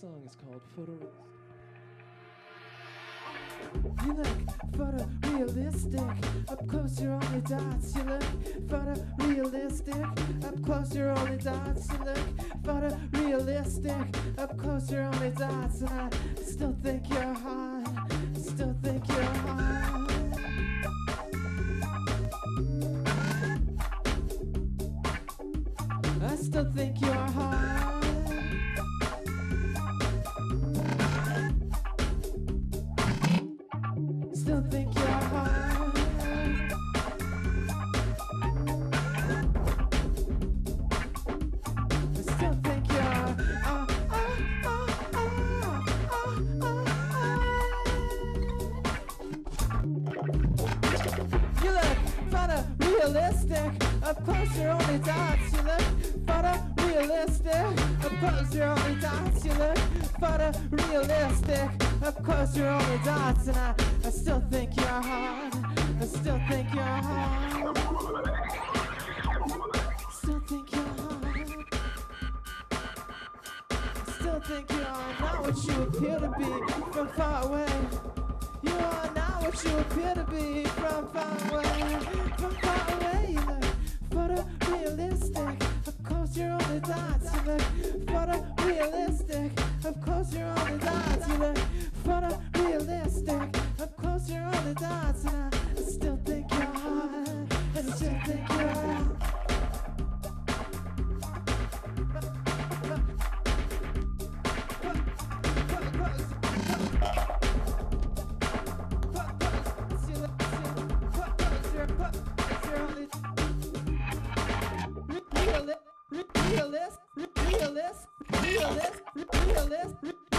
song is called Photorealistic. You look photorealistic. Up close, you're only dots. You look photorealistic. Up close, you're only dots. You look photorealistic. Up close, you're only dots. And I still think you're hot. Still think you're hot. I still think you're Still think you're. I still think you're ah ah ah. You look. Up close, you're only dots. You look photorealistic. Up close, you're only dots. You look photorealistic. Up close, you're only dots. And I, I still think you're hot. I still think you're hot. Still think you're hot. Still think you are not what you appear to be from far away. You are not what you appear to be from far away. From far away, you look photorealistic. Dots. You look photorealistic. Of course, you're only dots. You look photorealistic. Of course, you're only dots. And I still think you're hot. I still think you're hot. Real, real, real,